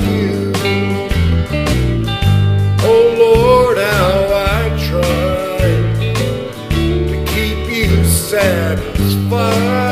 you. Oh Lord, how I to keep you satisfied.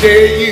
dare you